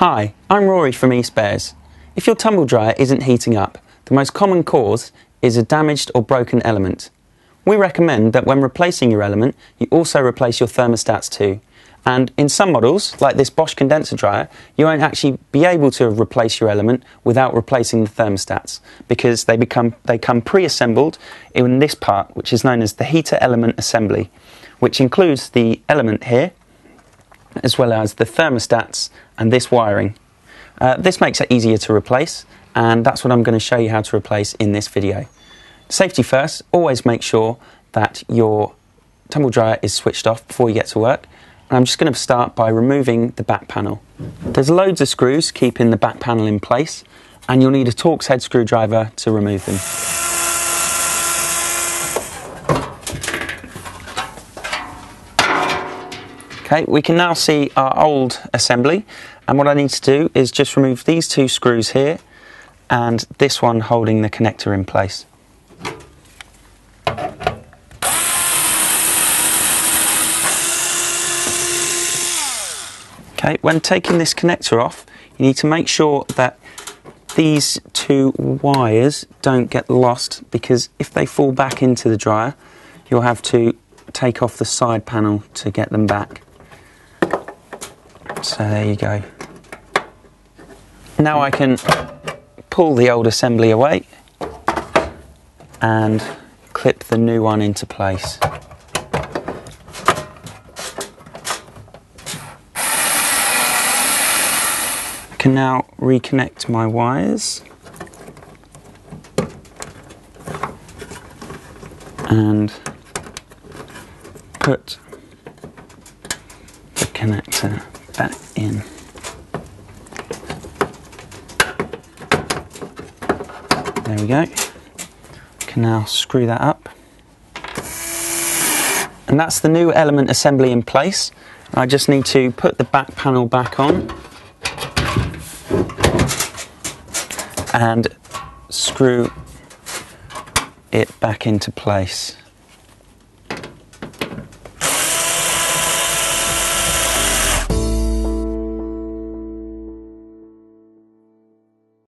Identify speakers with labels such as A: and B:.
A: Hi, I'm Rory from eSpares. If your tumble dryer isn't heating up, the most common cause is a damaged or broken element. We recommend that when replacing your element, you also replace your thermostats too. And in some models, like this Bosch condenser dryer, you won't actually be able to replace your element without replacing the thermostats because they become they come pre-assembled in this part, which is known as the heater element assembly, which includes the element here, as well as the thermostats and this wiring. Uh, this makes it easier to replace, and that's what I'm going to show you how to replace in this video. Safety first, always make sure that your tumble dryer is switched off before you get to work. And I'm just going to start by removing the back panel. There's loads of screws keeping the back panel in place, and you'll need a Torx head screwdriver to remove them. Okay, we can now see our old assembly and what I need to do is just remove these two screws here and this one holding the connector in place. Okay, when taking this connector off, you need to make sure that these two wires don't get lost because if they fall back into the dryer, you'll have to take off the side panel to get them back. So there you go. Now I can pull the old assembly away and clip the new one into place. I can now reconnect my wires and put the connector back in. There we go. Can now screw that up. And that's the new element assembly in place. I just need to put the back panel back on and screw it back into place.